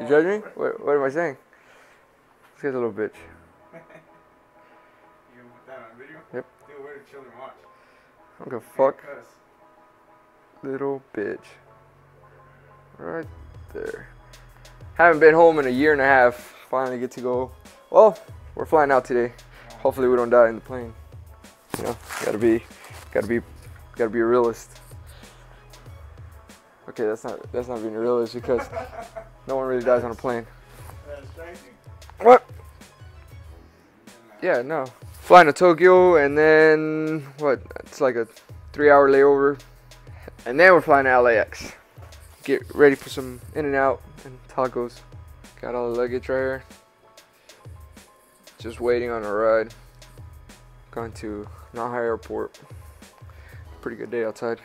You judge me? What, what am I saying? This guy's a little bitch. You put that on video? Yep. Dude, where the children watch? I don't give a fuck. Little bitch. Right there. Haven't been home in a year and a half. Finally get to go. Well, we're flying out today. Hopefully we don't die in the plane. You know, gotta be, gotta be, gotta be a realist. Okay, that's not that's not being a realist because no one really dies on a plane. What? Yeah, no. Flying to Tokyo and then what? It's like a three-hour layover, and then we're flying to LAX. Get ready for some In-N-Out and tacos. Got all the luggage right here. Just waiting on a ride. Going to Naha Airport. Pretty good day outside.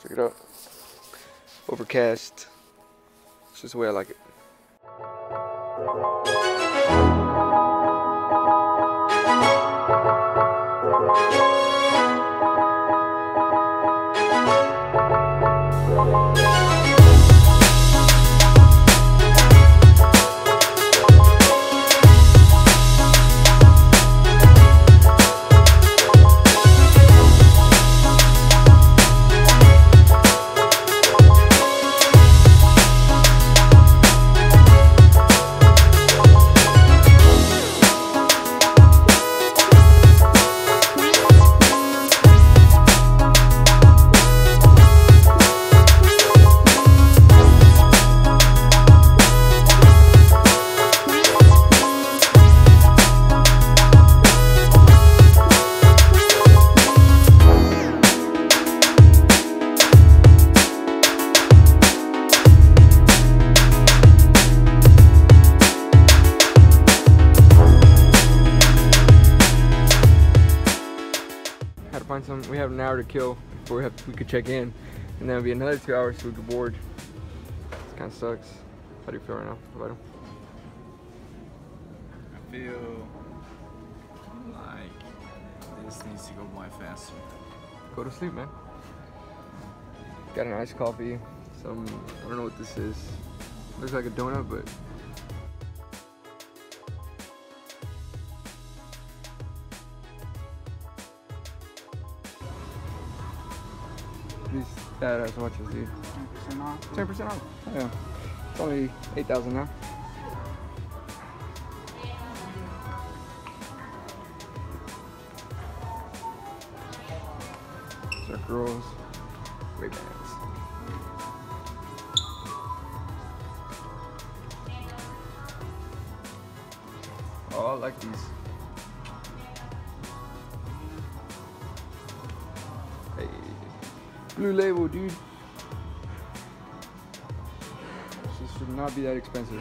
Check it out. Overcast. It's just the way I like it. Had to find some. We have an hour to kill before we have we could check in, and then it'll be another two hours so we could board. This kind of sucks. How do you feel right now, Vital? I feel like this needs to go more faster. Go to sleep, man. Got an iced coffee. Some I don't know what this is. Looks like a donut, but these that as much as dude. 10% off. Ten percent off. Yeah. It's only eight thousand now. These are girls. Ray Bans. Oh, I like these. Blue label, dude. This should not be that expensive.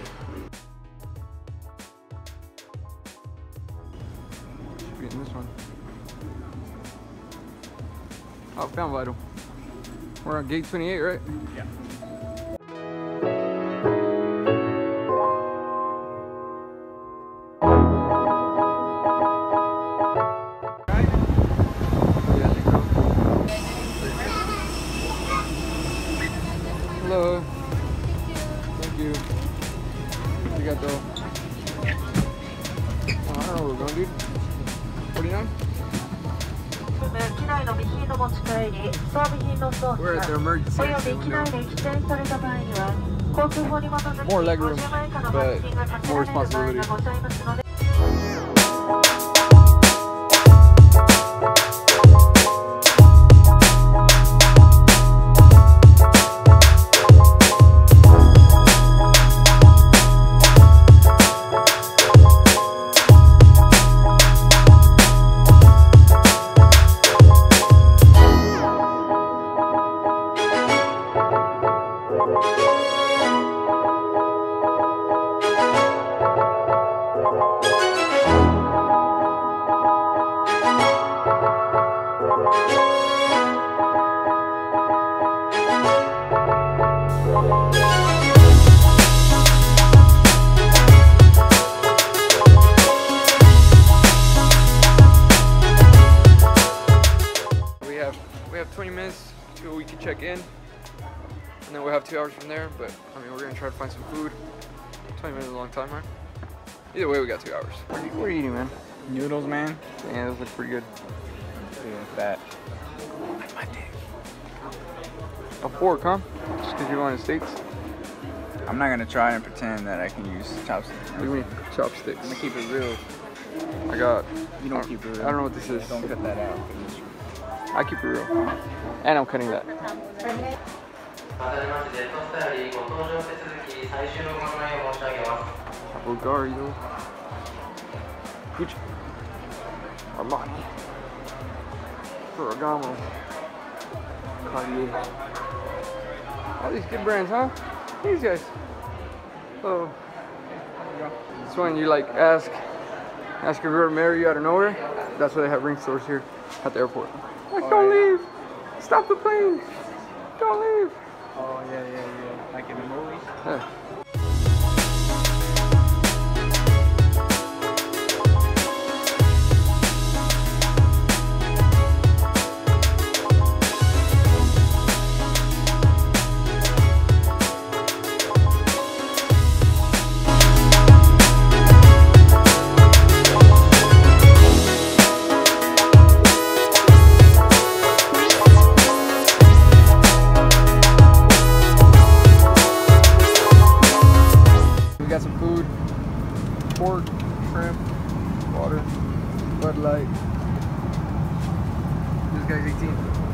Should be in this one. Oh, found Vital. We're on gate 28, right? Yeah. 持ち帰り、装備品の操 We're at the 作、 emergency およ exit び機内 window. で起点された場合には、航空法に基づき More legroom, 50万以下の罰金が課せられる場合がございますので。 can check in. and then we'll have two hours from there. But I mean, we're gonna try to find some food. 20 minutes is a long time, right? Either way, we got two hours. What are you, what are you eating, man? Noodles, man. Yeah, those look pretty good. Yeah, that. My dick. A fork, huh? Just because you're going to the States? I'm not gonna try and pretend that I can use chopsticks. What do you mean? Chopsticks. I'm gonna keep it real. I got. You don't keep it real. I don't know what this is. Don't cut that out. I keep it real. And I'm cutting that. Bulgario. Gucci. Armani. Ferragamo. Cartier. All these good brands, huh? These guys. Oh. This one you like ask ask if you're married out of nowhere. That's why they have ring stores here at the airport. Like, don't oh, leave. Stop the plane. Don't leave. Oh yeah, yeah, yeah. Like in the movies. Yeah. Pork, shrimp, water, Bud Light. This guy's 18.